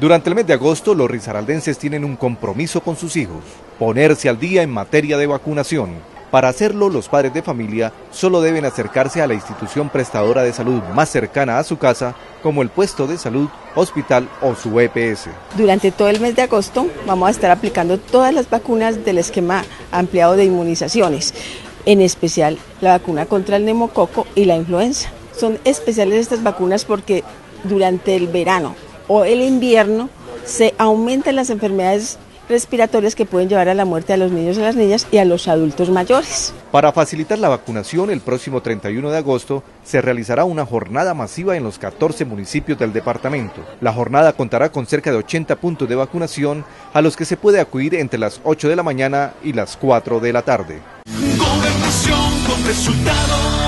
Durante el mes de agosto, los risaraldenses tienen un compromiso con sus hijos, ponerse al día en materia de vacunación. Para hacerlo, los padres de familia solo deben acercarse a la institución prestadora de salud más cercana a su casa, como el puesto de salud, hospital o su EPS. Durante todo el mes de agosto vamos a estar aplicando todas las vacunas del esquema ampliado de inmunizaciones, en especial la vacuna contra el neumococo y la influenza. Son especiales estas vacunas porque durante el verano o el invierno se aumentan las enfermedades respiratorias que pueden llevar a la muerte a los niños y las niñas y a los adultos mayores. Para facilitar la vacunación, el próximo 31 de agosto se realizará una jornada masiva en los 14 municipios del departamento. La jornada contará con cerca de 80 puntos de vacunación a los que se puede acudir entre las 8 de la mañana y las 4 de la tarde. Gobernación con resultados